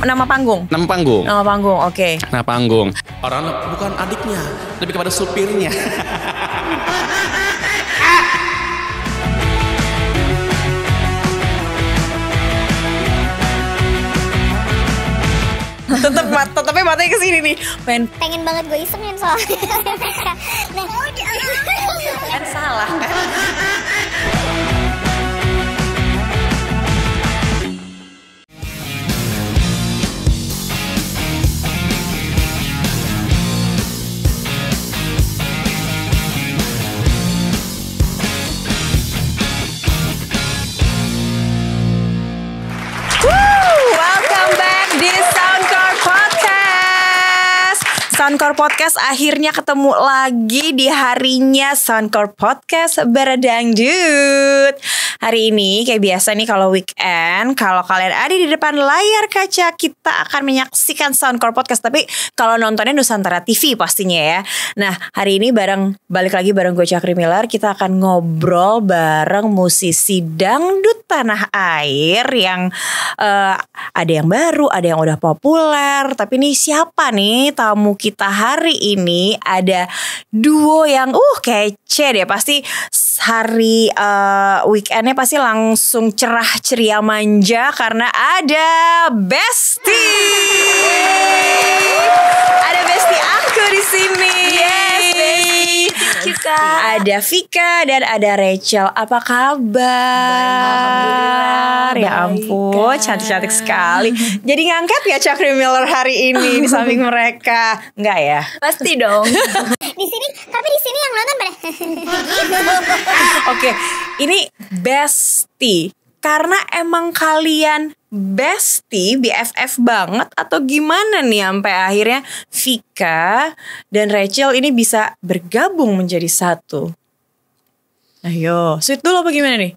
Nama panggung. Nama panggung. Nama panggung, oke. Nama panggung. Orang bukan adiknya, lebih kepada supirnya. Tetep mat, tetepnya matanya ke sini nih. Pengen pengen banget gue isengin soalnya nah, kan salah Soundcore Podcast akhirnya ketemu lagi di harinya Soundcore Podcast Beredangdut. Hari ini kayak biasa nih kalau weekend, kalau kalian ada di depan layar kaca, kita akan menyaksikan Soundcore Podcast. Tapi kalau nontonnya Nusantara TV pastinya ya. Nah hari ini bareng balik lagi bareng gue Cakri Miller, kita akan ngobrol bareng musisi dangdut tanah air yang eh, ada yang baru, ada yang udah populer. Tapi nih siapa nih tamu kita hari ini? Ada duo yang uh kece deh. Pasti hari eh, weekendnya pasti langsung cerah ceria manja karena ada Besti. Ada Besti aku di sini. Yes, Kita ada Vika dan ada Rachel. Apa kabar? Baik, ya ampun, Kak. cantik-cantik sekali. Jadi ngangkat ya Cakri Miller hari ini di samping mereka? Enggak ya? pasti dong di sini tapi di sini yang nonton pada Oke, ini Besti. Karena emang kalian bestie, BFF banget atau gimana nih sampai akhirnya Vika dan Rachel ini bisa bergabung menjadi satu? Ayo, sweet dulu apa gimana nih?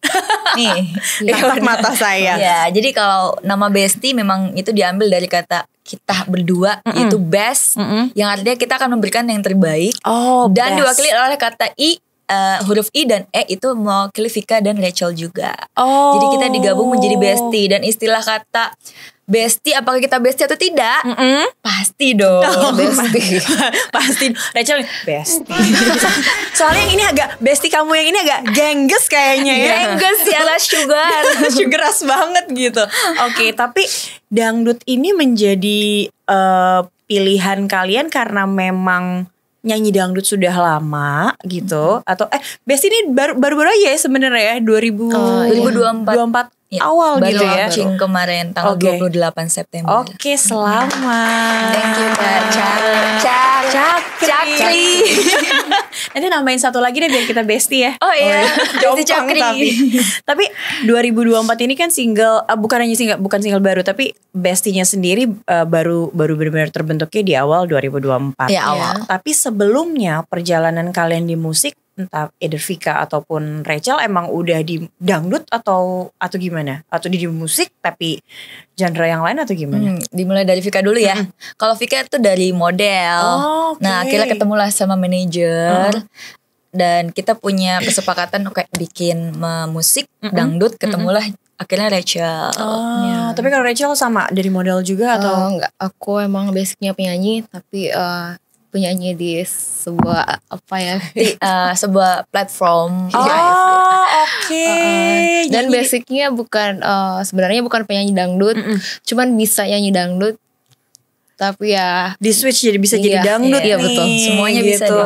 Nih, Tatap mata saya. ya jadi kalau nama bestie memang itu diambil dari kata kita berdua yaitu best Mm-mm. yang artinya kita akan memberikan yang terbaik Oh, dan best. diwakili oleh kata i eh, huruf i dan e itu mewakili Vika dan Rachel juga. Oh. Jadi kita digabung menjadi bestie dan istilah kata bestie apakah kita bestie atau tidak? Mm-mm. Pasti dong Oh, bestie. Pasti Rachel Besti. Soalnya yang ini agak Besti kamu yang ini agak gengges kayaknya ya. Gengges ya ala sugar. Sugeras banget gitu. Oke, tapi dangdut ini menjadi eh, pilihan kalian karena memang nyanyi dangdut sudah lama gitu atau eh Besti ini baru baru, baru aja ya sebenarnya ya 2000 Oh, iya. 24 Ya, awal baru gitu ya. launching kemarin tanggal Oke. 28 September. Oke, selamat. Thank you Kak Cak Cak Cakri. Cakri. Nanti nambahin satu lagi deh biar kita bestie ya. Oh iya, Jompang Cakri. tapi. tapi 2024 ini kan single eh, bukan hanya single bukan single baru tapi bestinya sendiri eh, baru baru benar-benar terbentuknya di awal 2024. Ya, awal. Tapi sebelumnya perjalanan kalian di musik entah either Vika ataupun Rachel emang udah di dangdut atau atau gimana? Atau di, di musik tapi genre yang lain atau gimana? Hmm, dimulai dari Vika dulu ya. Kalau Vika itu dari model. Oh, oke. Nah, akhirnya ketemulah sama manajer. Dan kita punya kesepakatan kayak bikin musik dangdut, ketemulah akhirnya Rachel. Oh, tapi kalau Rachel sama dari model juga atau Eh, enggak, aku emang basicnya penyanyi tapi eh, penyanyi di sebuah apa ya? Di eh, sebuah platform. Oh, Iya. oke. Eh, dan Jadi- basicnya bukan eh, sebenarnya bukan penyanyi dangdut, cuman bisa nyanyi dangdut. Tapi ya di switch jadi bisa jadi Iya, dangdut iya, nih, betul. Semuanya bisa gitu.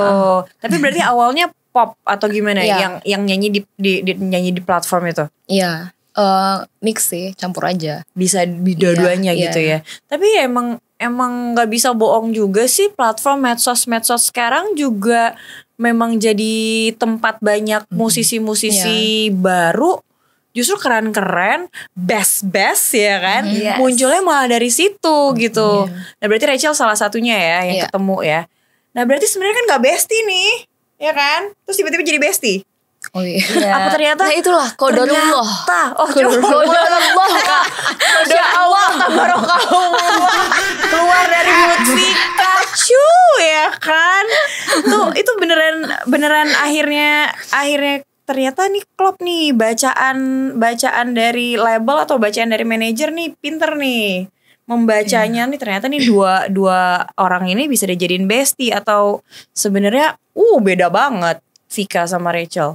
Tapi berarti awalnya pop atau gimana Iya. yang yang nyanyi di, di, di- nyanyi di platform itu ya eh, mix sih, campur aja. bisa di dua-duanya Iya, gitu iya. ya. Tapi ya emang emang nggak bisa bohong juga sih platform medsos-medsos sekarang juga memang jadi tempat banyak musisi-musisi Iya. baru justru keren-keren, best-best ya kan, Yes. munculnya malah dari situ gitu. iya. Nah berarti Rachel salah satunya ya yang Iya. ketemu ya. Nah berarti sebenarnya kan nggak bestie nih, ya kan? Terus tiba-tiba jadi bestie. Oh iya. Iya. Apa ternyata? Nah itulah kodarullah. Ternyata, oh Kodarullah. Kak. Masya Allah, tabarokallah keluar dari mulut Vika. lucu ya kan tuh itu beneran beneran akhirnya akhirnya ternyata nih klop nih bacaan bacaan dari label atau bacaan dari manajer nih pinter nih membacanya nih ternyata nih dua dua orang ini bisa dijadiin bestie atau sebenarnya uh beda banget Vika sama Rachel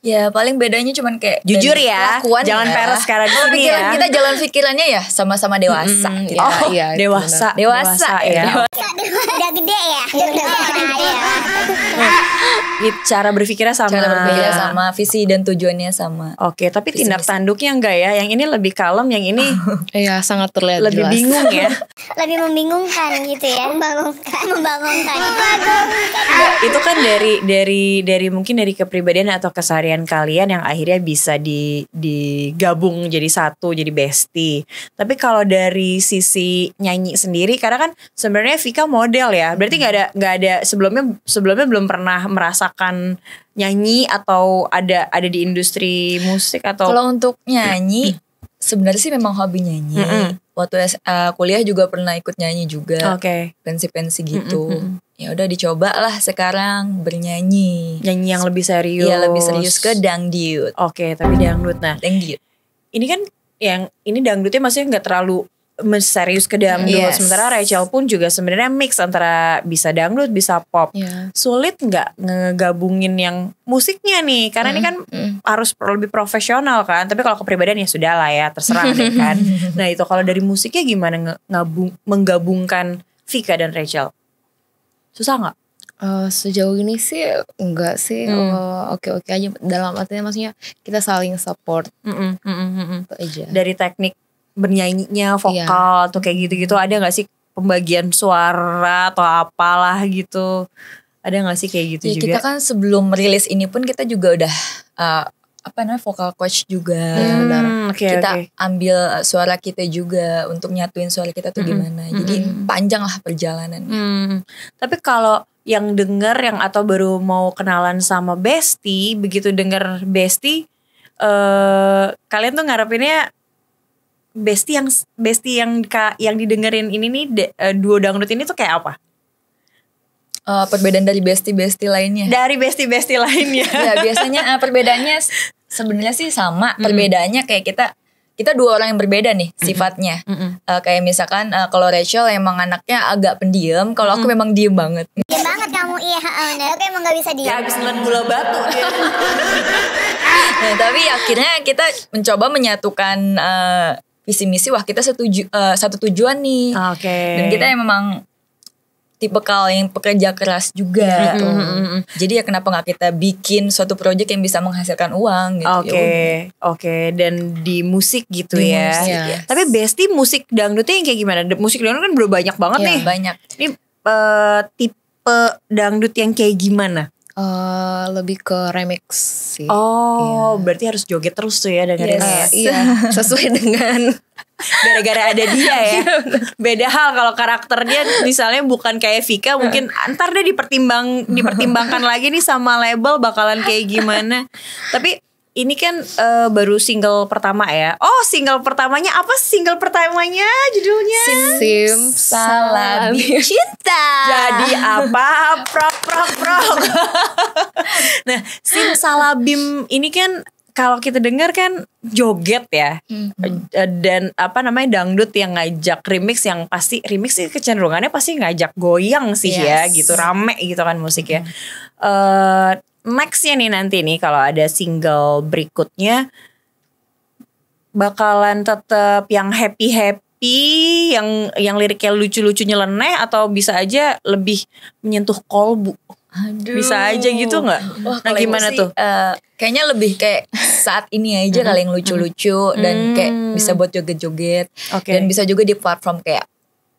Ya paling bedanya cuman kayak Jujur ya, kelakuan jangan peres sekarang di sini ya. Kita jalan pikirannya ya sama-sama dewasa. Mm, gitu. iya, oh iya, itu dewasa Dewasa, ya dewasa. Udah gede ya? Udah gede ya? Gitu, cara berpikirnya sama Cara berbeda sama visi dan tujuannya sama. Oke, tapi tindak tanduknya enggak ya? Yang ini lebih kalem, yang ini Iya sangat terlihat lebih jelas. bingung ya. Lebih membingungkan gitu ya? Membangunkan. Membangunkan. Itu kan dari dari dari mungkin dari kepribadian atau keseharian kalian yang akhirnya bisa di digabung jadi satu, jadi bestie. Tapi kalau dari sisi nyanyi sendiri, karena kan sebenarnya Vika model ya, berarti nggak ada nggak ada sebelumnya sebelumnya belum pernah merasakan nyanyi atau ada ada di industri musik atau Kalau untuk nyanyi sebenarnya sih memang hobi nyanyi. Mm-mm. Waktu eh, kuliah juga pernah ikut nyanyi juga. Oke. Pensi-pensi gitu. Ya udah dicoba lah sekarang bernyanyi. nyanyi yang lebih serius. Iya lebih serius ke dangdut. Oke, tapi dangdut. Nah, Dangdut. ini kan yang ini dangdutnya maksudnya nggak terlalu serius ke dangdut. Yes. Sementara Rachel pun juga sebenarnya mix antara bisa dangdut, bisa pop. Iya. Sulit nggak ngegabungin yang musiknya nih? Karena ini kan harus pro- lebih profesional kan. Tapi kalau kepribadian ya sudah lah ya, terserah deh kan. Nah itu kalau dari musiknya gimana nge- ngabung, menggabungkan Vika dan Rachel? Susah nggak? Eh, sejauh ini sih enggak sih Hmm. Eh, oke-oke aja dalam artinya maksudnya kita saling support Mm-mm, mm-mm, mm-mm. itu aja. dari teknik bernyanyinya vokal tuh kayak gitu-gitu ada nggak sih pembagian suara atau apalah gitu ada nggak sih kayak gitu Ya, juga kita kan sebelum rilis ini pun kita juga udah eh, apa namanya vocal coach juga. Hmm, oke kita oke ambil uh, suara kita juga untuk nyatuin suara kita tuh gimana. Jadi panjang lah perjalanannya. Hmm, tapi kalau yang denger yang atau baru mau kenalan sama Besti begitu denger Besti eh kalian tuh ngarepinnya Besti yang Besti yang yang didengerin ini nih de- eh, duo dangdut ini tuh kayak apa Eh, perbedaan dari bestie-bestie lainnya. dari Besti-Besti lainnya ya biasanya eh, perbedaannya sebenarnya sih sama. Perbedaannya kayak kita kita dua orang yang berbeda nih sifatnya. Eh, kayak misalkan eh, kalau Rachel emang anaknya agak pendiam, kalau aku memang diem banget. Diam banget kamu. Iya, bener. Aku emang gak bisa ya diam. abis nelan gula batu dia Nah, tapi akhirnya kita mencoba menyatukan eh, visi misi wah kita setuju eh, satu tujuan nih. Oke. Dan kita yang memang tipe kal yang pekerja keras juga. tuh. Jadi ya kenapa nggak kita bikin suatu proyek yang bisa menghasilkan uang gitu. Oke, Ya oke. Dan di musik gitu Di ya. musik, Iya. yes. Tapi Besti musik dangdutnya yang kayak gimana? De- Musik dangdut kan udah banyak banget Iya, nih. banyak. Ini eh, tipe dangdut yang kayak gimana? Eh, lebih ke remix sih. Oh, berarti harus joget terus tuh ya dengerin Yes. ya. Iya, sesuai dengan Gara-gara ada dia ya. Beda hal kalau karakternya misalnya bukan kayak Vika, mungkin antar deh dipertimbang dipertimbangkan lagi nih sama label bakalan kayak gimana. Tapi ini kan eh, baru single pertama ya. Oh, single pertamanya apa single pertamanya judulnya? Sim Salabi cinta. Jadi apa? Prok prok prok. nah, Sim Salabim ini kan kalau kita dengar kan joget ya. Eh, Dan apa namanya dangdut yang ngajak remix yang pasti remix sih kecenderungannya pasti ngajak goyang sih ya Yes. gitu rame gitu kan musiknya. Eh nextnya nih nanti nih kalau ada single berikutnya bakalan tetap yang happy happy yang yang liriknya lucu-lucu nyeleneh atau bisa aja lebih menyentuh kolbu? Aduh. bisa aja gitu nggak? Wah, nah gimana emosi, tuh? eh, kayaknya lebih kayak saat ini aja kali yang lucu-lucu dan kayak bisa buat joget-joget. Oke. dan bisa juga di platform kayak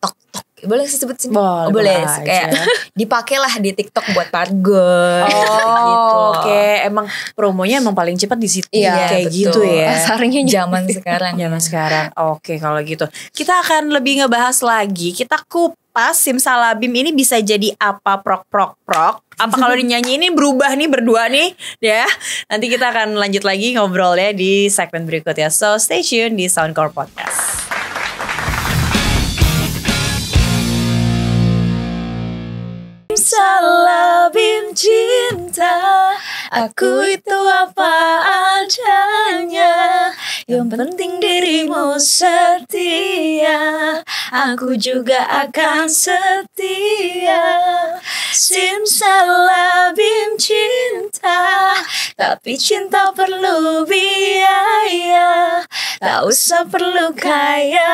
tok tok boleh sih sebut Boleh, Oh, boleh boleh kayak dipakailah di TikTok buat target Oh, gitu oke. Emang promonya emang paling cepat di situ Iya, kayak betul. gitu ya. pasarnya zaman sekarang Zaman sekarang. Oke, kalau gitu. Kita akan lebih ngebahas lagi. Kita kupas Simsalabim ini bisa jadi apa prok prok prok. Apa kalau dinyanyi ini berubah nih berdua nih ya. Nanti kita akan lanjut lagi ngobrolnya di segmen berikutnya. So stay tune di Soundcore Podcast. Simsalabim cinta. Aku itu apa adanya? Yang penting dirimu setia. Aku juga akan setia. Simsalabim cinta. Tapi cinta perlu biaya. Tak usah perlu kaya-kaya.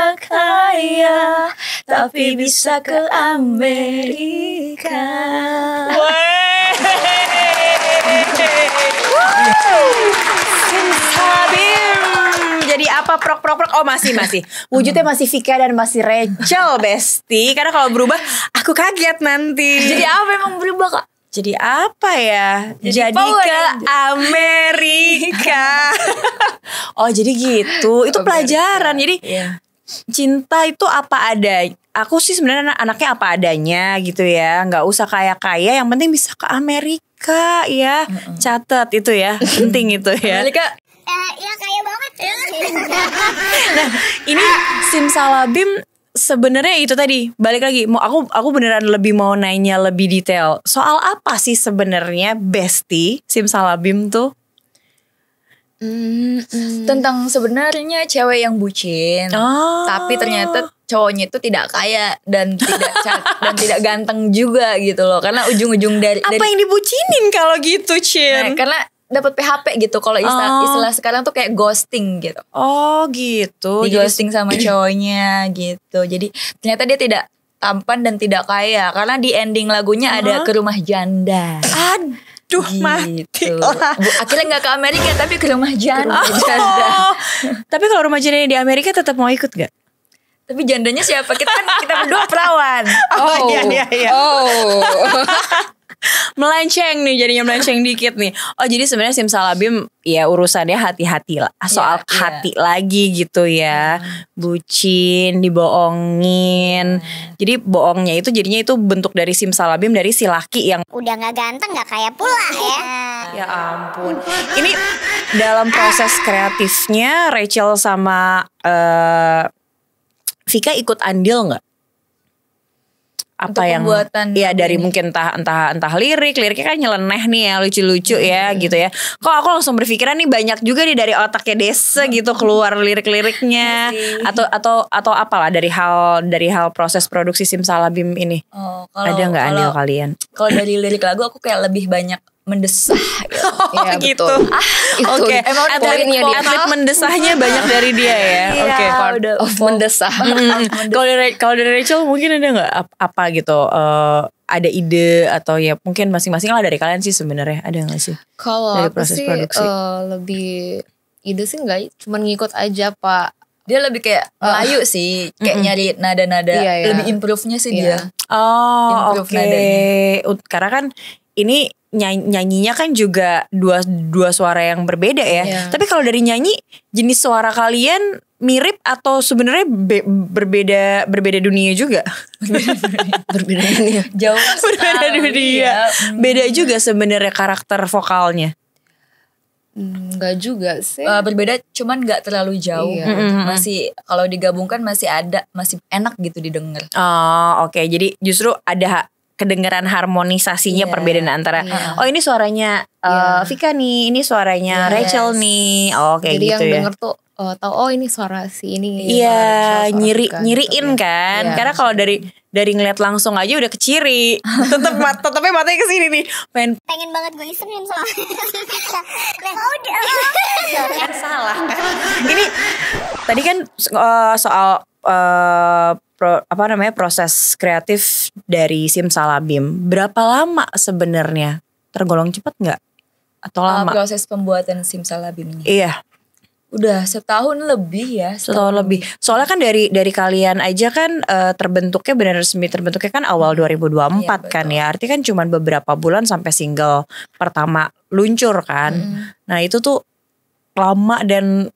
Tapi bisa ke Amerika. Jadi apa prok prok prok? Oh masih masih. Wujudnya masih Vika dan masih Rachel Besti. Karena kalau berubah aku kaget nanti. Jadi apa emang berubah kak? Jadi apa ya? Jadi, Power ke Ranger. Amerika. oh jadi gitu. Itu pelajaran. Jadi Iya. cinta itu apa ada. Aku sih sebenarnya anak- anaknya apa adanya gitu ya. Nggak usah kaya-kaya. Yang penting bisa ke Amerika ya. Catat itu ya. Penting itu ya. Amerika Eh, ya kaya banget. Ini simsalabim sebenarnya itu tadi balik lagi mau aku aku beneran lebih mau nanya lebih detail soal apa sih sebenarnya Besti simsalabim tuh Hmm, hmm. tentang sebenarnya cewek yang bucin. Oh. Tapi ternyata cowoknya itu tidak kaya dan tidak dan tidak ganteng juga gitu loh. Karena ujung-ujung dari, apa dari yang dibucinin kalau gitu Nah, Cin karena dapat PHP gitu kalau istilah, Oh. istilah sekarang tuh kayak ghosting gitu. oh gitu Di Jadi- ghosting sama cowoknya gitu. Jadi ternyata dia tidak tampan dan tidak kaya karena di ending lagunya ada ke rumah janda. aduh mati Gitu. lah. Bu, akhirnya nggak ke Amerika tapi ke rumah janda. janda. Oh, tapi kalau rumah jandanya di Amerika tetap mau ikut gak? Tapi jandanya siapa? Kita kan kita berdua perawan. Oh, iya, iya, iya. Oh. melenceng nih jadinya melenceng dikit nih. Oh jadi sebenarnya simsalabim ya urusannya hati-hati lah soal Iya, iya. hati lagi gitu ya. Bucin, dibohongin. Jadi bohongnya itu jadinya itu bentuk dari simsalabim dari si laki yang Udah nggak ganteng nggak kaya pula ya. ya ampun. Ini dalam proses kreatifnya Rachel sama eh Vika ikut andil nggak? Apa Untuk yang pembuatan ya dari ini. mungkin entah entah entah lirik liriknya kan nyeleneh nih ya lucu-lucu ya gitu ya. Kok aku langsung berpikiran nih banyak juga nih dari otaknya Desa gitu keluar lirik-liriknya. Atau atau atau apalah dari hal dari hal proses produksi Simsalabim ini. Oh, kalau ada nggak andil kalau- kalian? Kalau dari lirik lagu aku kayak lebih banyak mendesah gitu. Oh Iya, gitu. betul. Ah, Oke, Emang atlet, dia. atlet mendesahnya banyak dari dia ya. Iya, Oke. udah Of mendesah. Mm, Kalau dari kalau dari Rachel mungkin ada nggak ap- apa gitu? eh, ada ide atau ya mungkin masing-masing lah dari kalian sih sebenarnya ada nggak sih? Kalau Dari proses sih produksi. eh, lebih ide sih enggak, cuman ngikut aja pak. Dia lebih kayak Melayu sih, kayak nyari nada-nada. Iya, iya. Lebih improve-nya sih Iya. dia. Oh oke. nadanya. Ut- Karena kan ini nyanyi- nyanyinya kan juga dua dua suara yang berbeda ya. Iya. Tapi kalau dari nyanyi jenis suara kalian mirip atau sebenarnya be- berbeda berbeda dunia juga? Berbeda ini. Jauh berbeda dunia. ya. Beda juga sebenarnya karakter vokalnya. Enggak juga sih. Eh, berbeda cuman nggak terlalu jauh. Iya. Masih kalau digabungkan masih ada, masih enak gitu didengar. Oh oke jadi justru ada kedengaran harmonisasinya Iya. perbedaan antara Iya. oh ini suaranya uh, Iya. Vika nih ini suaranya Yes. Rachel nih oh, kayak Jadi gitu yang ya denger tuh eh, tahu oh ini suara si ini. Iya suara Rachel, nyiri Vika, nyiriin gitu. kan Iya. karena kalau dari dari ngeliat langsung aja udah keciri tetep mat tetepnya matanya ke sini nih pengen Pengen banget gue isemin soalnya. nah, udah. kan salah ini tadi kan uh, soal uh, pro- apa namanya proses kreatif dari Simsalabim berapa lama sebenarnya? Tergolong cepat nggak? Atau Eh, lama? proses pembuatan simsalabim ini. iya. Udah setahun lebih ya. setahun lebih. soalnya kan dari dari kalian aja kan uh, terbentuknya benar resmi. Terbentuknya kan awal 2024 Iya, kan ya. artinya kan cuma beberapa bulan sampai single pertama luncur kan. Nah itu tuh lama dan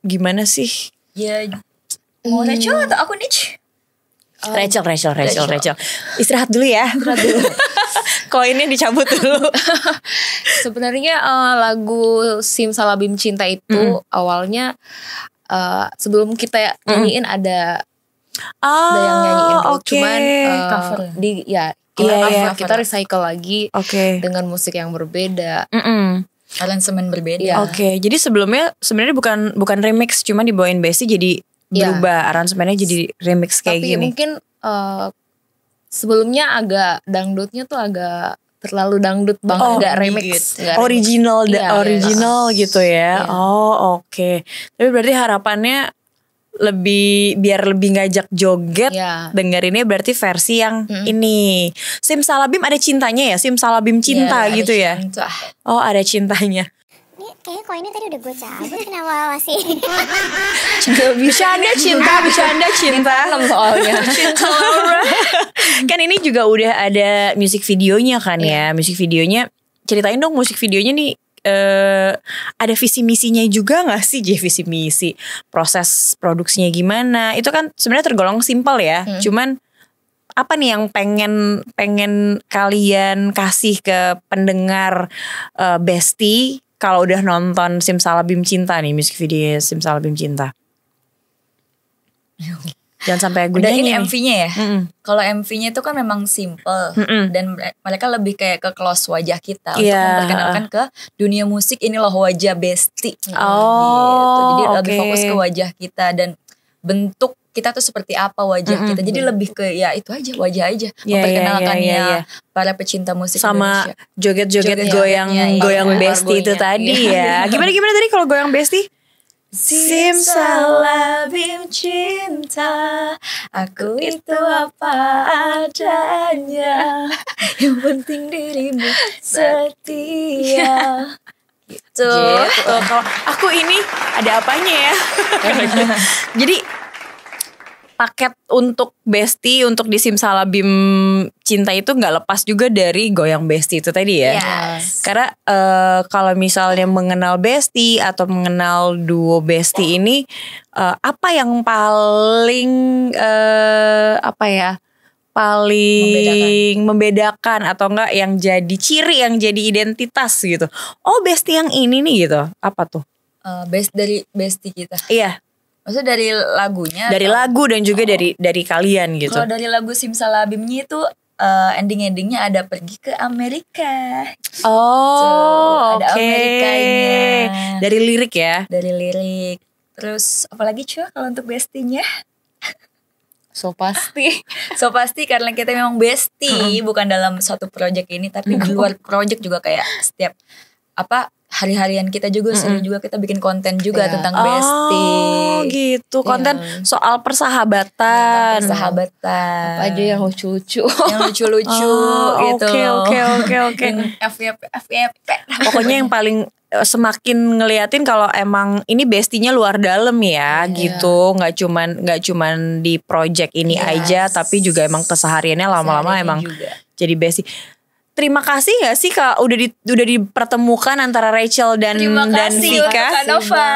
gimana sih? Ya mau Rachel atau aku nih? Rachel, Rachel, Rachel, Rachel. Rachel. Istirahat dulu ya. Istirahat dulu. Koinnya dicabut dulu. Sebenarnya eh, lagu Simsalabim Cinta itu awalnya eh, sebelum kita nyanyiin ada Oh, ada yang nyanyiin oke. cuman eh, Cover. di ya Kalau Iya, cover iya. kita recycle lagi Oke. dengan musik yang berbeda. Mm-mm. aransemen berbeda. Iya. Oke, jadi sebelumnya sebenarnya bukan bukan remix, cuma dibawain Besti jadi Iya. berubah aransemennya jadi remix kayak Tapi gini. mungkin eh, sebelumnya agak dangdutnya tuh agak terlalu dangdut banget, Oh, nggak remix, gitu. nggak remix. original da- Iya, original gitu ya. Iya. Oh, oke. Tapi berarti harapannya lebih biar lebih ngajak joget Iya. dengerinnya berarti versi yang Mm-mm. ini. Sim Salabim ada cintanya ya? Sim Salabim cinta Iya, gitu ya. cinta. Oh, ada cintanya. Ini kayaknya koinnya tadi udah gue cabut kenapa masih Bercanda cinta, bercanda. cinta. soalnya. kan ini juga udah ada musik videonya kan ya. Musik videonya ceritain dong musik videonya nih eh ada visi misinya juga nggak sih J? Visi misi proses produksinya gimana? Itu kan sebenarnya tergolong simpel ya. Cuman apa nih yang pengen pengen kalian kasih ke pendengar eh, Besti kalau udah nonton Simsalabim Cinta nih musik video Simsalabim Cinta jangan sampai gue Udah ini. MV-nya ya. Kalau MV-nya itu kan memang simple Mm-mm. dan mere- mereka lebih kayak ke close wajah kita Iya. untuk memperkenalkan ke dunia musik ini loh wajah Besti. Oh, gitu. Jadi lebih oke. fokus ke wajah kita dan bentuk kita tuh seperti apa wajah Mm-mm. kita. Jadi lebih ke ya itu aja wajah aja Iya, iya, memperkenalkan iya, ya iya. para pecinta musik sama joget-joget goyang iya, goyang iya, besti itu tadi ya. Gimana gimana tadi kalau goyang besti? Simsalabim cinta Aku itu apa adanya Yang penting dirimu setia Gitu Gitu. Kalau aku ini ada apanya ya? Jadi paket untuk Besti untuk di Simsalabim cinta itu nggak lepas juga dari goyang Besti itu tadi ya. Yes. Karena eh, kalau misalnya mengenal Besti atau mengenal duo Besti ini eh, apa yang paling eh, apa ya? paling membedakan. atau enggak yang jadi ciri yang jadi identitas gitu. Oh, Besti yang ini nih gitu. Apa tuh? Eh, Best dari bestie kita Iya, Maksudnya dari lagunya dari atau- lagu dan juga dari dari kalian gitu. Kalau dari lagu Simsalabimnya itu eh, ending-endingnya ada pergi ke Amerika Oh, Tuh, ada oke. Amerikanya. Dari lirik ya. dari lirik. Terus apalagi cuy kalau untuk bestinya? So pasti. So pasti karena kita memang bestie bukan dalam suatu project ini tapi di luar project juga kayak setiap apa hari-harian kita juga sering juga kita bikin konten juga Iya. tentang Oh, bestie. gitu. Konten Iya. soal persahabatan. Sahabatan. Apa aja yang lucu-lucu. yang lucu-lucu Oh, gitu. Oke, oke, oke, oke. FYP FYP. Pokoknya yang paling eh, semakin ngeliatin kalau emang ini bestinya luar dalam ya gitu nggak cuman nggak cuman di project ini Yes. aja tapi juga emang kesehariannya lama-lama emang juga. jadi besti Terima kasih gak sih kak udah di, udah dipertemukan antara Rachel dan Terima dan Vika.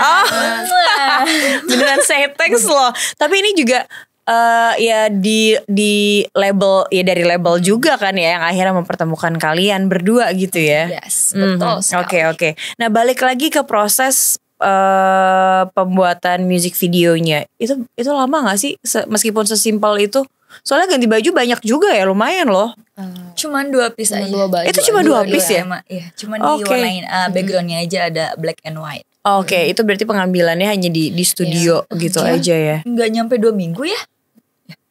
Oh. Beneran say thanks loh. Tapi ini juga eh ya di di label ya dari label juga kan ya yang akhirnya mempertemukan kalian berdua gitu ya. Yes, betul Mhm. sekali. Oke oke. Nah balik lagi ke proses eh pembuatan music videonya itu itu lama nggak sih Se- meskipun sesimpel itu soalnya ganti baju banyak juga ya lumayan loh Cuman dua piece Cuma aja. dua baju Itu cuma dua Dua piece ya? tema, Iya, cuman Oke. diwarnain uh, backgroundnya aja ada black and white. oke itu berarti pengambilannya hanya di di studio gitu Iya. aja ya Nggak nyampe dua minggu ya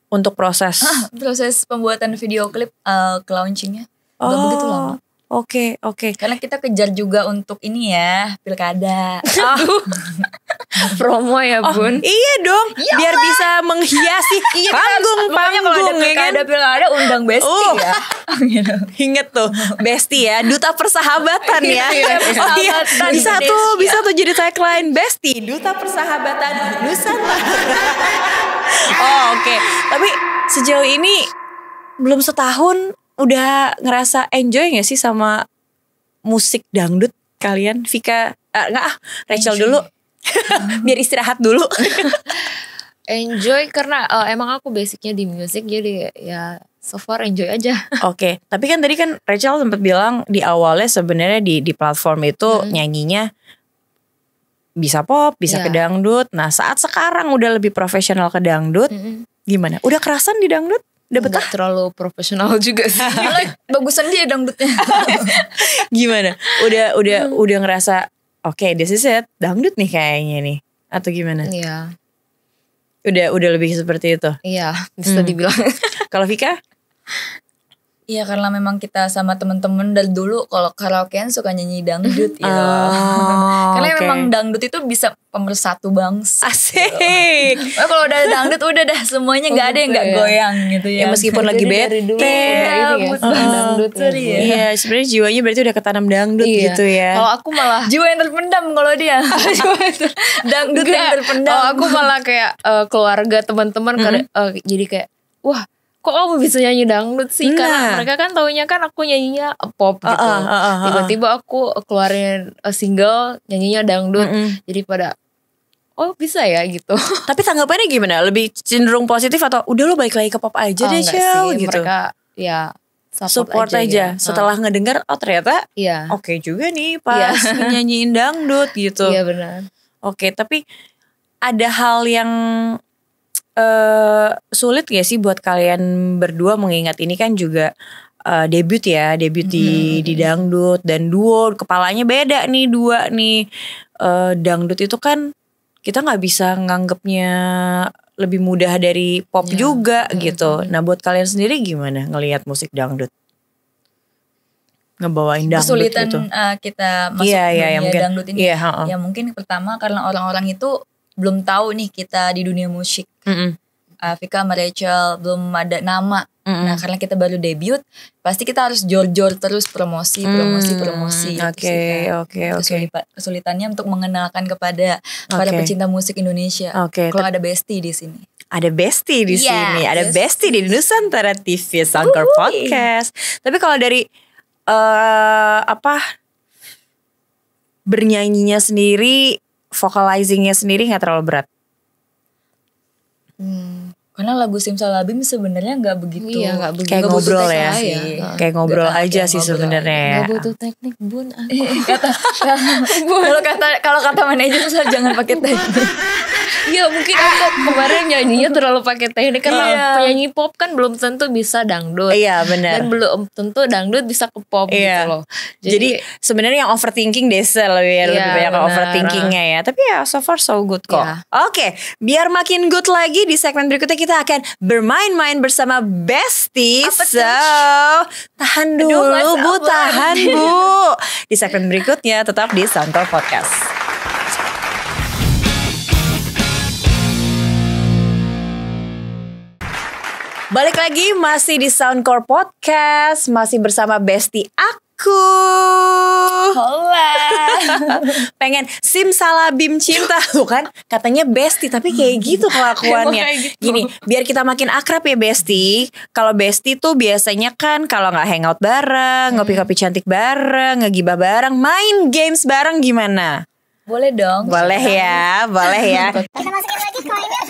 untuk proses proses pembuatan video klip uh, ke launchingnya. Nggak Oh. begitu lama. Oke oke Karena kita kejar juga untuk ini ya pilkada. Promo ya Oh, bun. iya dong, biar bisa menghiasi panggung Makanya kalau ada ya kan. pilkada pilkada undang besti Oh. ya. gitu. Ingat tuh, Besti ya, duta persahabatan ya. Iya, oh iya, persahabatan bisa tuh, bisa tuh jadi tagline Besti, duta persahabatan Nusantara. oh oke, tapi sejauh ini belum setahun udah ngerasa enjoy gak sih sama musik dangdut kalian? Vika, enggak ah, Rachel Enjoy. dulu. Biar istirahat dulu. Enjoy karena eh, emang aku basicnya di music jadi ya so far enjoy aja. Oke, tapi kan tadi kan Rachel sempat bilang di awalnya sebenarnya di di platform itu nyanyinya bisa pop, bisa Iya. ke dangdut. Nah, saat sekarang udah lebih profesional ke dangdut, Mm-mm. gimana? Udah kerasan di dangdut? Udah betah? Nggak terlalu profesional juga sih. Bagusan dia dangdutnya. Gimana? Udah udah udah ngerasa oke this is it dangdut nih kayaknya nih atau gimana? Iya, Udah udah lebih seperti itu. iya bisa dibilang. Kalau Vika? Iya karena memang kita sama temen-temen dari dulu kalau karaokean suka nyanyi dangdut ya. Oh, Karena oke. memang dangdut itu bisa pemersatu bangsa. Asik. Oh, kalau udah dangdut udah dah semuanya nggak ada yang nggak gitu ya. goyang gitu ya. Ya meskipun lagi Jadi dulu bete. ini ya, dangdut ya. Iya. Iya, sebenarnya jiwanya berarti udah ketanam dangdut Iya. gitu ya. Kalau aku malah Jiwa yang terpendam kalau dia. dangdut yang Enggak. terpendam. Oh, aku malah kayak eh, keluarga teman-teman karena, eh, jadi kayak wah kok kamu bisa nyanyi dangdut sih Nah. karena mereka kan taunya kan aku nyanyinya pop gitu. Uh, uh, uh, uh, uh. Tiba-tiba aku keluarin eh, single nyanyinya dangdut. Mm-mm. Jadi pada oh bisa ya gitu. Tapi tanggapannya gimana? Lebih cenderung positif atau udah lo balik lagi ke pop aja Oh, deh, Cel gitu. Mereka ya support, aja. ya. Setelah ngedenger oh ternyata Iya. oke juga nih pas nyanyiin dangdut gitu. Iya benar. Oke, tapi ada hal yang eh sulit gak sih buat kalian berdua mengingat ini kan juga eh, debut ya, debut di di dangdut dan duo kepalanya beda nih dua nih. Eh, dangdut itu kan kita nggak bisa nganggapnya lebih mudah dari pop Ya. juga gitu. Nah, buat kalian sendiri gimana ngelihat musik dangdut? Ngebawain dangdut kesulitan gitu. uh, kita masuk Iya, iya, dunia mungkin. dangdut ini. Iya, heeh. Ya mungkin pertama karena orang-orang itu belum tahu nih kita di dunia musik. Mm-mm. Uh, Vika sama Rachel belum ada nama. Mm-mm. Nah karena kita baru debut, pasti kita harus jor-jor terus promosi, promosi, Hmm, promosi. gitu Oke, oke, oke. Kesulitan- Kesulitannya untuk mengenalkan kepada para Oke. pecinta musik Indonesia. Oke, Kalau ada Besti di sini. ada Besti di Yes. sini, ada Besti di Nusantara TV Wuhui. Podcast. Tapi kalau dari eh apa bernyanyinya sendiri, vocalizingnya sendiri nggak terlalu berat. Karena lagu Simsalabim sebenarnya nggak begitu. Iya, nggak begitu. Kayak butuh ngobrol ya, sih. kayak ngobrol Nggak- aja kayak sih sebenarnya. ya. Gak butuh teknik bun. kata kalau kata kalau kata manajer tuh jangan pakai teknik. Iya mungkin aku kemarin nyanyinya terlalu pakai teknik karena Iya. penyanyi pop kan belum tentu bisa dangdut. Iya benar. Dan belum tentu dangdut bisa ke pop Iya. gitu loh. Jadi, sebenarnya yang overthinking Desa lebih, Iya, lebih banyak benar. overthinkingnya ya. Tapi ya so far so good kok. Iya. Oke, biar makin good lagi di segmen berikutnya kita akan bermain-main bersama tuh? So tahan dulu Mas bu, tahan bu. Di segmen berikutnya tetap di Soundcore Podcast. Balik lagi masih di Soundcore Podcast, masih bersama Bestie aku. Hola. pengen sim salabim cinta tuh kan katanya besti tapi kayak gitu kelakuannya gitu. gini biar kita makin akrab ya besti kalau besti tuh biasanya kan kalau nggak hangout bareng ngopi-ngopi cantik bareng ngegibah bareng main games bareng gimana Boleh dong. boleh ya boleh ya Kita masukin lagi koinnya.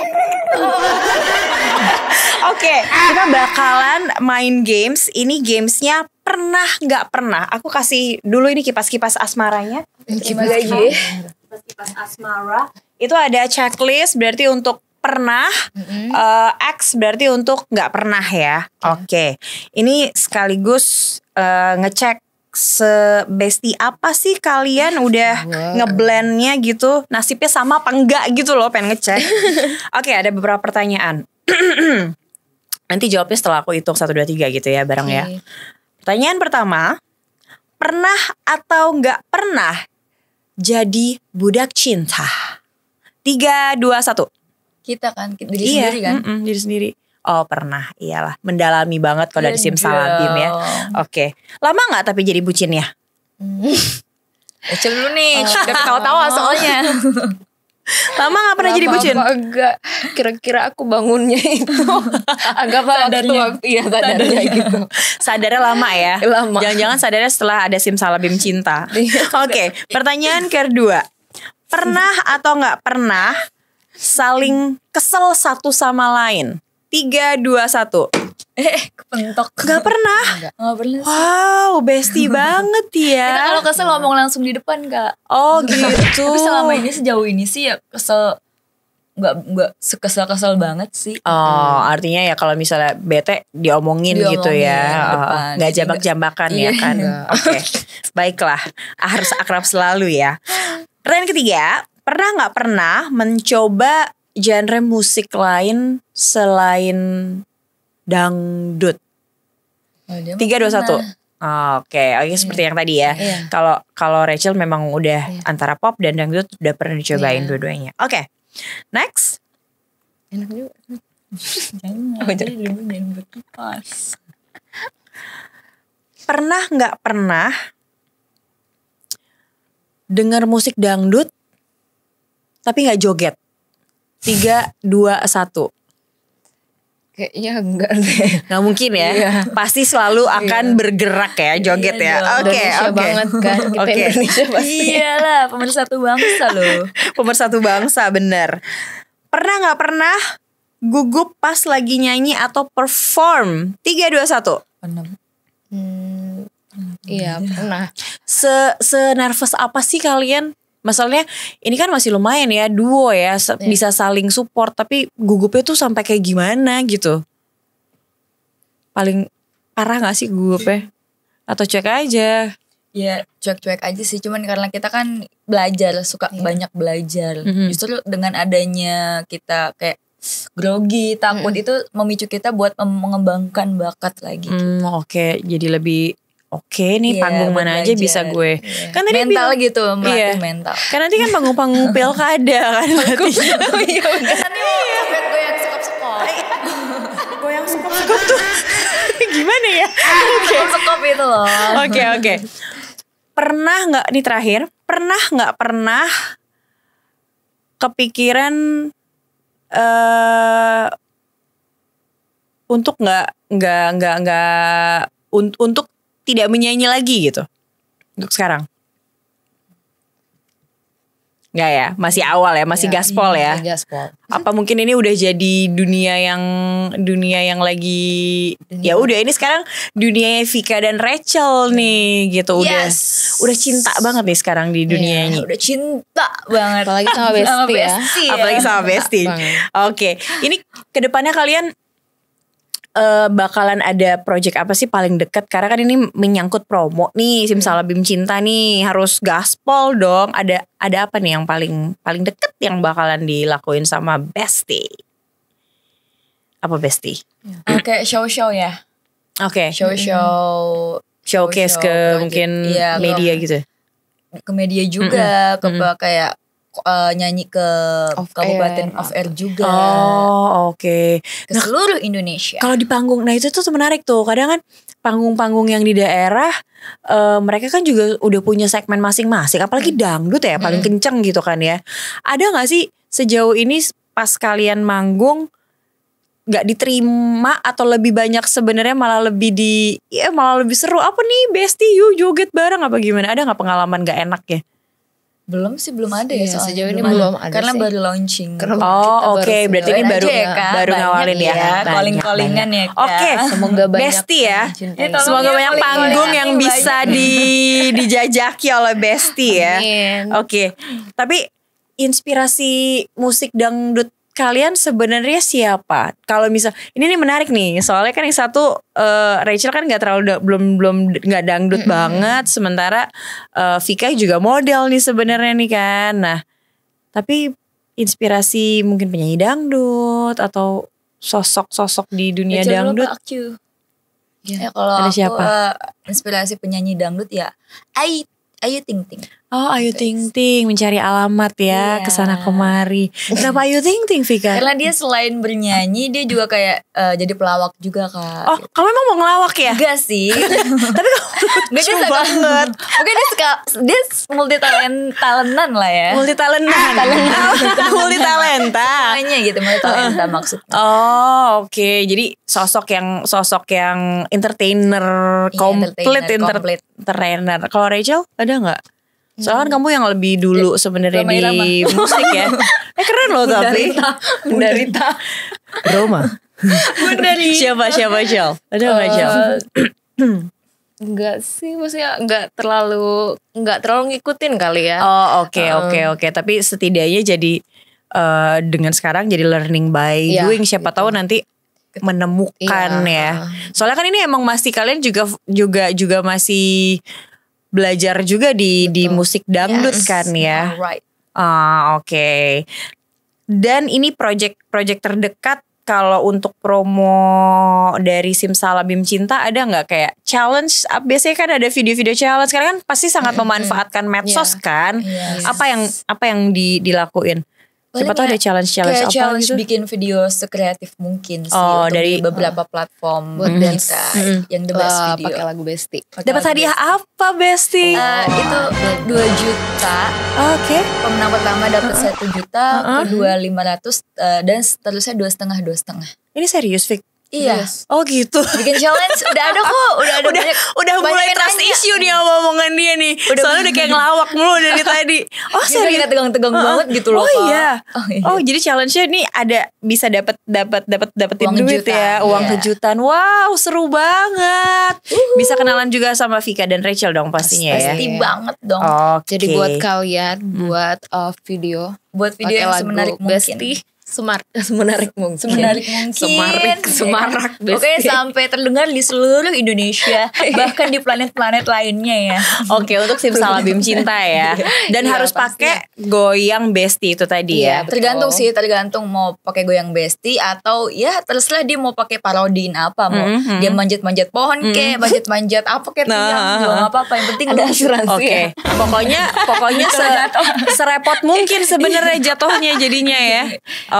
Oke, kita bakalan main games. Ini gamesnya pernah nggak pernah. Aku kasih dulu ini kipas-kipas asmaranya. Terima kasih. Kipas asmara. Itu ada checklist berarti untuk pernah, eh, X berarti untuk nggak pernah ya. Oke, ini sekaligus eh, ngecek sebesti apa sih kalian udah ngeblendnya gitu nasibnya sama apa enggak gitu loh pengen ngecek oke ada beberapa pertanyaan nanti jawabnya setelah aku hitung 1, 2, 3 gitu ya bareng ya Oke. Pertanyaan pertama pernah atau nggak pernah jadi budak cinta? Tiga dua satu. Kita kan diri iya sendiri kan. mm-mm, diri sendiri. Oh pernah. Iyalah mendalami banget kalau dari Iya simsalabim ya. oke. Lama nggak tapi jadi bucin ya Rachel dulu nih, udah ketawa-tawa soalnya. lama nggak pernah jadi bucin Lama agak kira-kira aku bangunnya itu agak Sadarnya. waktu iya sadarnya gitu. sadarnya lama ya Lama. jangan-jangan sadarnya setelah ada simsalabim cinta Iya. oke pertanyaan kedua pernah atau nggak pernah saling kesel satu sama lain tiga dua satu eh, kepentok. nggak pernah Nggak pernah sih. wow bestie banget ya Kita kalau kesel ngomong langsung di depan kak. oh gitu Tapi selama ini sejauh ini sih ya kesel nggak nggak sekesal-kesal banget sih. Oh, artinya ya kalau misalnya bete diomongin, gitu Diomongin ya. depan. Oh, nggak jambak-jambakan ya Iya. kan. Oke. Baiklah. Harus akrab selalu ya. Pertanyaan ketiga, pernah nggak pernah mencoba genre musik lain selain dangdut? Oh, Tiga dua satu. Oke, oke seperti yang tadi ya. Iya. Kalau kalau Rachel memang udah antara pop dan dangdut udah pernah dicobain Iya. dua-duanya. Oke. Next. Enak juga. Jangan, berkipas. Pernah nggak pernah dengar musik dangdut tapi nggak joget? Tiga, dua, satu. Kayaknya enggak deh. Nggak mungkin ya. Iya. Pasti selalu akan bergerak ya, joget Iya ya. dong. Oke, Indonesia oke. banget kan. Kita Oke. Indonesia pasti. Iyalah, pemersatu bangsa loh. Pemersatu bangsa bener. Pernah nggak pernah gugup pas lagi nyanyi atau perform? Tiga, dua, satu. Pernah. Hmm, iya pernah. Se se nervous apa sih kalian? Masalahnya ini kan masih lumayan ya duo ya Iya. bisa saling support tapi gugupnya tuh sampai kayak gimana gitu. Paling parah gak sih gugupnya? Atau cek aja? Ya cuek-cuek aja sih Cuman karena kita kan belajar Suka Iya. banyak belajar Mhm. Justru dengan adanya kita kayak grogi Takut itu memicu kita buat mengembangkan bakat lagi Hmm, oke jadi lebih oke nih Iya, panggung mana aja bisa gue. Iya. Kan tadi Mental bilang- gitu Melatih Iya. mental Kan nanti kan panggung-panggung pilkada kan latihnya. Iya bener Nanti mau sampai gue yang sekop-sekop Goyang sekop-sekop tuh gimana ya? Sekop-sekop itu loh Oke oke. Pernah nggak nih terakhir? Pernah nggak pernah kepikiran eh untuk nggak nggak nggak nggak un- untuk tidak menyanyi lagi gitu untuk sekarang? Nggak ya, masih awal ya, masih Iya, gaspol ya. Gaspol. Apa mungkin ini udah jadi dunia yang dunia yang lagi ya udah ini sekarang dunia Vika dan Rachel nih gitu udah Yes. udah cinta banget nih sekarang di dunia ini. Udah cinta banget Apalagi sama Besti ya. ya. Apalagi sama Besti. Banget. Oke, ini ke depannya kalian eh, bakalan ada project apa sih paling dekat? Karena kan ini menyangkut promo nih, Simsalabim Cinta nih harus gaspol dong. Ada ada apa nih yang paling paling deket yang bakalan dilakuin sama Besti? Apa Besti? Ah, Kayak show-show ya Oke, Show-show showcase show ke project. mungkin Iya, media ke- gitu. ke media juga, ke kayak eh, nyanyi ke Off kabupaten air. off air juga, Oh, oke. ke seluruh Indonesia. Kalau di panggung, nah itu tuh menarik tuh. Kadang kan panggung-panggung yang di daerah, eh, mereka kan juga udah punya segmen masing-masing. Apalagi dangdut ya, paling kenceng gitu kan ya. Ada nggak sih sejauh ini pas kalian manggung nggak diterima atau lebih banyak sebenarnya malah lebih di, ya malah lebih seru. Apa nih, Besti, yuk joget bareng apa gimana? Ada nggak pengalaman gak enak ya? Belum sih, belum ada ya Iya, soalnya. sejauh ini belum ada Karena sih. baru launching. Karena Oh oke, berarti ini baru ya, Kak. baru Banyak ngawalin ya. ya, calling-callingan ya. Oke, Semoga banyak Besti ya. Ya, Semoga ya, banyak panggung yang bisa di dijajaki oleh Besti ya. Oke, tapi inspirasi musik dangdut kalian sebenarnya siapa? Kalau misal ini nih menarik nih, soalnya kan yang satu eh, Rachel kan nggak terlalu da- belum belum nggak dangdut banget, sementara eh, Vika juga model nih sebenarnya nih kan. Nah, tapi inspirasi mungkin penyanyi dangdut atau sosok-sosok di dunia Rachel dangdut. apa Akcu? Iya. Ya kalau Ada aku siapa? eh, inspirasi penyanyi dangdut ya Ayu Ayu Ting Ting. Oh Ayu Ting Ting mencari alamat ya Iya. ke sana kemari. Kenapa Ayu Ting Ting Vika? Karena dia selain bernyanyi dia juga kayak eh, jadi pelawak juga kak. Oh kamu emang mau ngelawak ya? Enggak sih. Tapi kamu Enggak dia banget. Mungkin dia suka dia multi talent talentan lah ya. Multi talentan. Multi talenta. Makanya gitu multi talenta maksudnya. Oh oke jadi sosok yang sosok yang entertainer Iya, komplit entertainer, komplit. entertainer. Kalau Rachel ada nggak? Soalnya kan kamu yang lebih dulu sebenarnya Roma Irama. di musik ya. Eh keren loh tapi. Bunda Rita. Roma. Bunda Rita. Siapa siapa Chel? Ada nggak Chel? Enggak sih, maksudnya enggak terlalu enggak terlalu ngikutin kali ya. Oh oke oke oke tapi setidaknya jadi eh, dengan sekarang jadi learning by Iya, doing siapa tahu nanti menemukan Iya. ya. Soalnya kan ini emang masih kalian juga juga juga masih belajar juga di di musik dangdut Yes. kan ya. Alright. Ah, oke. Dan ini project-project terdekat kalau untuk promo dari Simsalabim Cinta ada nggak kayak challenge? Ah, Biasanya kan ada video-video challenge. Sekarang kan pasti sangat memanfaatkan medsos kan. Yes. Apa yang apa yang di, dilakuin? Siapa tahu ada Paling challenge-challenge Kayak apa challenge gitu? bikin video sekreatif mungkin sih Oh, untuk dari- beberapa platform Buat dance. kita yang the best Eh, video. pakai lagu Besti. Dapat hadiah best. apa, Besti? Eh, itu 2 juta. Oke. Pemenang pertama dapat satu juta, kedua 500 eh, dan seterusnya dua setengah dua setengah. Ini serius, Vic? Iya. Oh gitu. Bikin challenge udah ada kok, udah ada udah banyak. udah banyak mulai trust nanya. issue nih sama omongan dia nih. Udah- Soalnya udah kayak ngelawak mulu dari tadi. Oh serius? kayak tegang-tegang Heeh. banget gitu loh, Oh iya. Oh, iya. Oh jadi challenge-nya nih ada bisa dapat dapat dapat dapetin Uang duit kejutan, ya, uang iya. kejutan. Wow, seru banget. Bisa kenalan juga sama Vika dan Rachel dong pastinya ya. Pasti banget dong. Oke. Jadi buat kalian buat uh, video Buat video pakai yang semenarik mungkin. Besti semar semenarik mungkin. Semenarik mungkin. Semarik, semarak Oke Besti. sampai terdengar di seluruh Indonesia bahkan di planet-planet lainnya ya. Oke untuk simsalabim cinta ya. Dan Iya, harus pakai goyang besti itu tadi ya. Iya, betul. Tergantung sih, tergantung mau pakai goyang besti atau ya terserah dia mau pakai parodiin apa mau Mhm. dia manjat-manjat pohon ke, manjat-manjat apa Nah, tiang nggak apa-apa yang penting Ada asuransi Oke, ya. pokoknya pokoknya se serepot mungkin sebenarnya jatuhnya jadinya ya.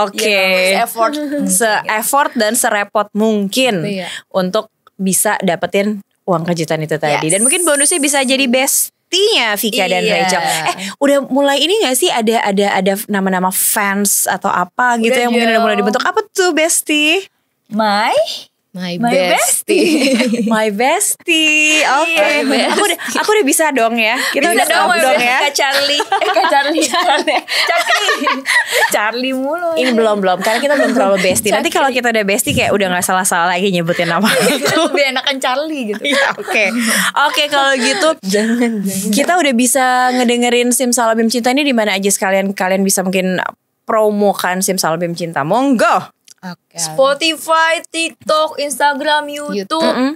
Oke. Iya, effort Se-effort dan serepot mungkin Iya. untuk bisa dapetin uang kejutan itu tadi. Yes. Dan mungkin bonusnya bisa jadi bestinya Vika dan Iya. Rachel. Eh, udah mulai ini gak sih ada ada ada nama-nama fans atau apa gitu Udah yang mungkin udah mulai dibentuk? Apa tuh besti? My My, My Besti. My bestie. Oke. Iya. Aku udah aku udah bisa dong ya. Kita Bisa udah dong, dong ya. Kak Charlie Eh Kak Charlie Charlie Charlie mulu Ini belum belum karena kita belum terlalu bestie. Nanti kalau kita udah bestie kayak udah nggak salah-salah lagi nyebutin nama. Lebih enakan Charlie gitu Iya, Oke, oke kalau gitu kita udah bisa ngedengerin Sim Salabim Cinta ini di mana aja sekalian kalian bisa mungkin promokan Sim Salabim Cinta. Monggo. Oke. Spotify, TikTok, Instagram, YouTube, YouTube.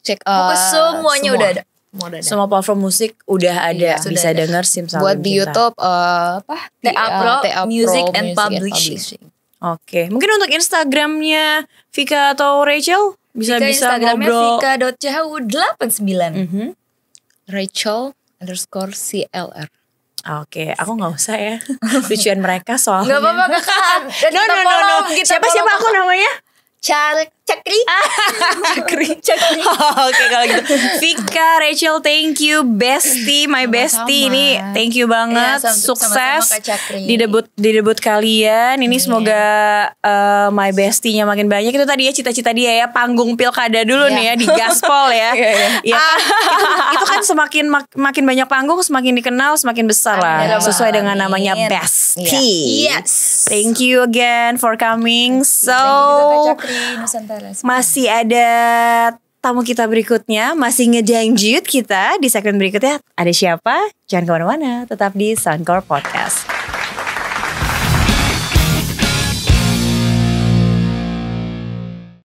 Cek uh, Pokoknya semuanya semua. udah ada. Semua udah ada. Semua platform musik udah ada, Iya, bisa denger Sim Buat di. YouTube uh, apa? TA uh, Pro, TA Pro Music and Publishing. Oke, mungkin untuk Instagramnya Vika atau Rachel bisa Vika bisa Instagramnya ngobrol. Vika.chu89 Mhm. Rachel underscore CLR. Oke, aku nggak usah ya. Lucuan mereka soalnya. Gak apa-apa kakak No no no no. Siapa siapa aku namanya? Car Cakri Cakri. Cakri. Oke kalau gitu. Vika, Rachel, thank you, bestie, my bestie ini, thank you banget, sam- sukses di debut di debut kalian. Ini semoga uh, my bestie-nya makin banyak. Itu tadi ya cita-cita dia ya panggung pilkada dulu nih ya di gaspol ya. Iya kan? itu, itu kan semakin mak- makin banyak panggung, semakin dikenal, semakin besar lah. Amin. Sesuai dengan namanya bestie. Yes Thank you again for coming. So Thank you juga Kak Cakri Nusantara masih ada tamu kita berikutnya masih ngejanggut kita di segmen berikutnya ada siapa? Jangan ke mana-mana, tetap di Soundcore Podcast.